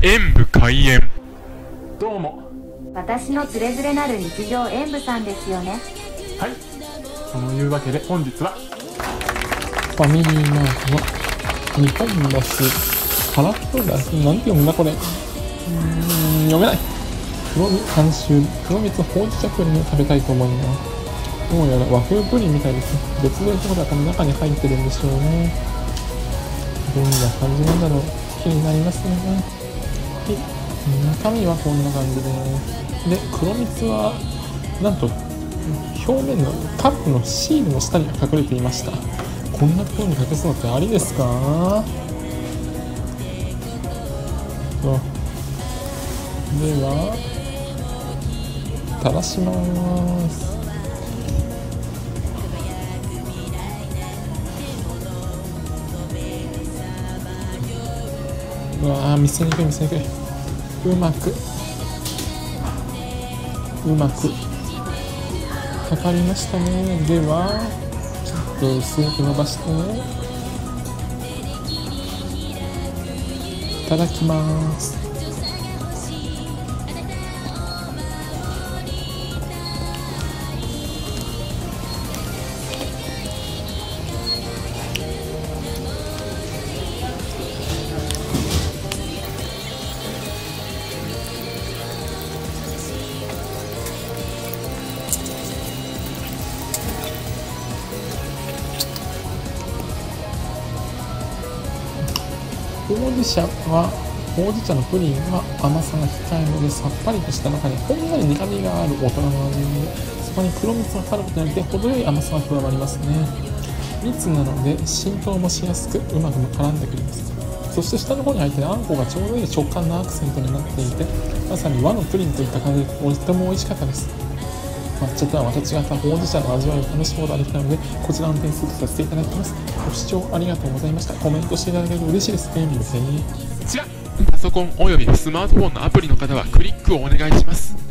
演武開演。どうも。私のつれづれなる日常演舞さんですよね。はい。そのいうわけで本日は。ファミリーマートの日本橋。カラフルダスなんて読むんだこれ。うーん読めない。黒蜜監修。黒蜜ほうじ茶プリンを食べたいと思います。どうやら和風プリンみたいです。別添えってことはこの中に入ってるんでしょうね。どんな感じなんだろう。気になりますね。はい中身はこんな感じでで黒蜜はなんと表面のカップのシールの下に隠れていました。こんな風に隠すのってありですか？では垂らします。うわー見せにくい見せにくい。うまくうまくかかりましたね。ではちょっと薄く伸ばしていただきます。ほうじ茶はほうじ茶のプリンは甘さが控えめでさっぱりとした中にほんのり苦みがある大人の味でそこに黒蜜がかかることによって程よい甘さが加わりますね。蜜なので浸透もしやすくうまくも絡んでくれます。そして下の方に入っているあんこがちょうどいい食感のアクセントになっていてまさに和のプリンといった感じでとても美味しかったです。抹茶とはまた違ったほうじ茶の味わいを楽しむことができたのでこちらの点数とさせていただきます。ご視聴ありがとうございました。コメントしていただけると嬉しいです便利ですね。こちらパソコンおよびスマートフォンのアプリの方はクリックをお願いします。